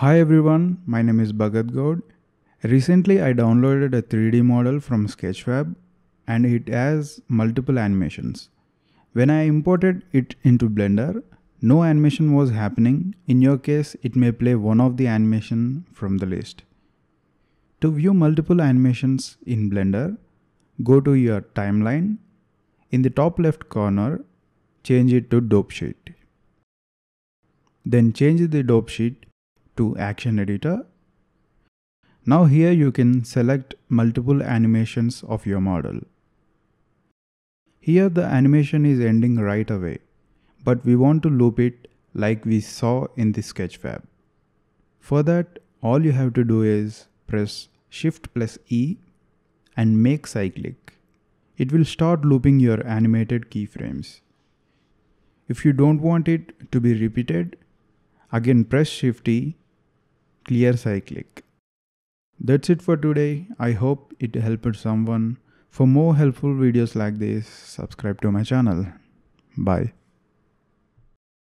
Hi everyone, my name is Bhagath Goud. Recently I downloaded a 3D model from Sketchfab and it has multiple animations. When I imported it into Blender, no animation was happening. In your case, it may play one of the animation from the list. To view multiple animations in Blender, go to your timeline. In the top left corner, change it to dope sheet. Then change the dope sheet to action editor. Now here you can select multiple animations of your model. Here the animation is ending right away, but we want to loop it like we saw in the Sketchfab. For that, all you have to do is press Shift plus E and make cyclic. It will start looping your animated keyframes. If you don't want it to be repeated, again press Shift E, clear cyclic. That's it for today. I hope it helped someone. For more helpful videos like this, subscribe to my channel. Bye.